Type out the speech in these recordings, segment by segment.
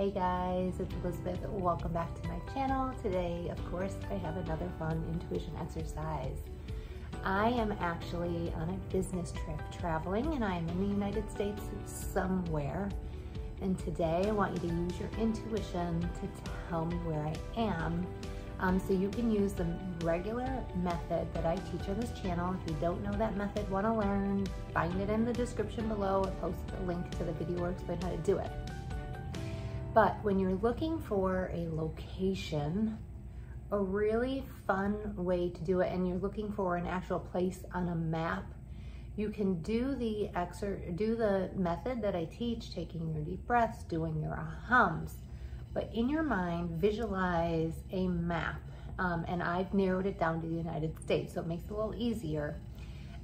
Hey guys, it's Elizabeth. Welcome back to my channel. Today, of course, I have another fun intuition exercise. I am actually on a business trip traveling and I am in the United States somewhere. And today I want you to use your intuition to tell me where I am. Um, so you can use the regular method that I teach on this channel. If you don't know that method, want to learn, find it in the description below. I posted a link to the video where I explain how to do it. But when you're looking for a location, a really fun way to do it, and you're looking for an actual place on a map, you can do the exer do the method that I teach, taking your deep breaths, doing your hums. But in your mind, visualize a map. Um, and I've narrowed it down to the United States, so it makes it a little easier.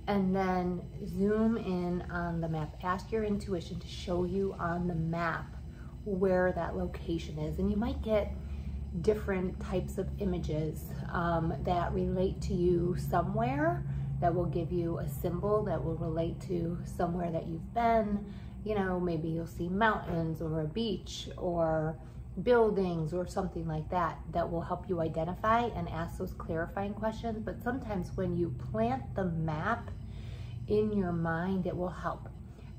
And then zoom in on the map. Ask your intuition to show you on the map where that location is. And you might get different types of images um, that relate to you somewhere that will give you a symbol that will relate to somewhere that you've been. You know, maybe you'll see mountains or a beach or buildings or something like that that will help you identify and ask those clarifying questions. But sometimes when you plant the map in your mind, it will help.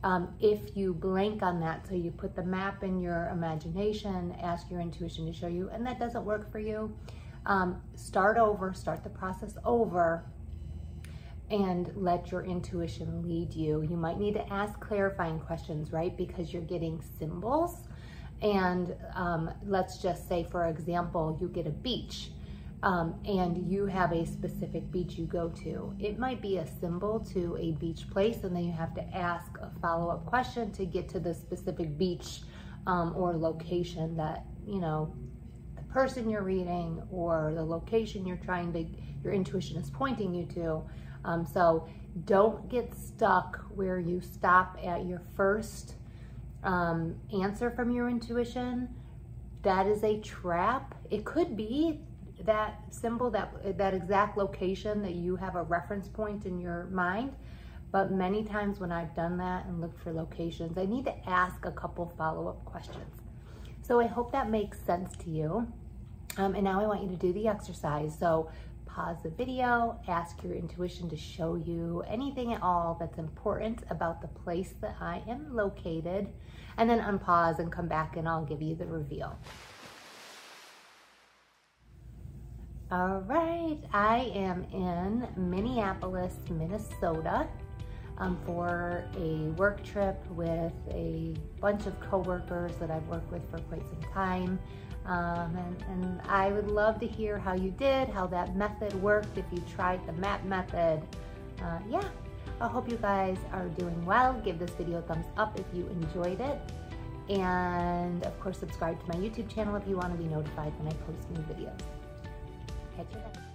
Um, if you blank on that, so you put the map in your imagination, ask your intuition to show you, and that doesn't work for you, um, start over, start the process over, and let your intuition lead you. You might need to ask clarifying questions, right? Because you're getting symbols. And um, let's just say, for example, you get a beach um, and you have a specific beach you go to. It might be a symbol to a beach place, and then you have to ask a follow up question to get to the specific beach um, or location that, you know, the person you're reading or the location you're trying to, your intuition is pointing you to. Um, so don't get stuck where you stop at your first um, answer from your intuition. That is a trap. It could be that symbol, that, that exact location that you have a reference point in your mind. But many times when I've done that and looked for locations, I need to ask a couple follow-up questions. So I hope that makes sense to you. Um, and now I want you to do the exercise. So pause the video, ask your intuition to show you anything at all that's important about the place that I am located, and then unpause and come back and I'll give you the reveal. All right, I am in Minneapolis, Minnesota um, for a work trip with a bunch of coworkers that I've worked with for quite some time. Um, and, and, I would love to hear how you did, how that method worked, if you tried the MAP method. Uh, yeah, I hope you guys are doing well. Give this video a thumbs up if you enjoyed it. And of course, subscribe to my YouTube channel if you want to be notified when I post new videos. Catch you then.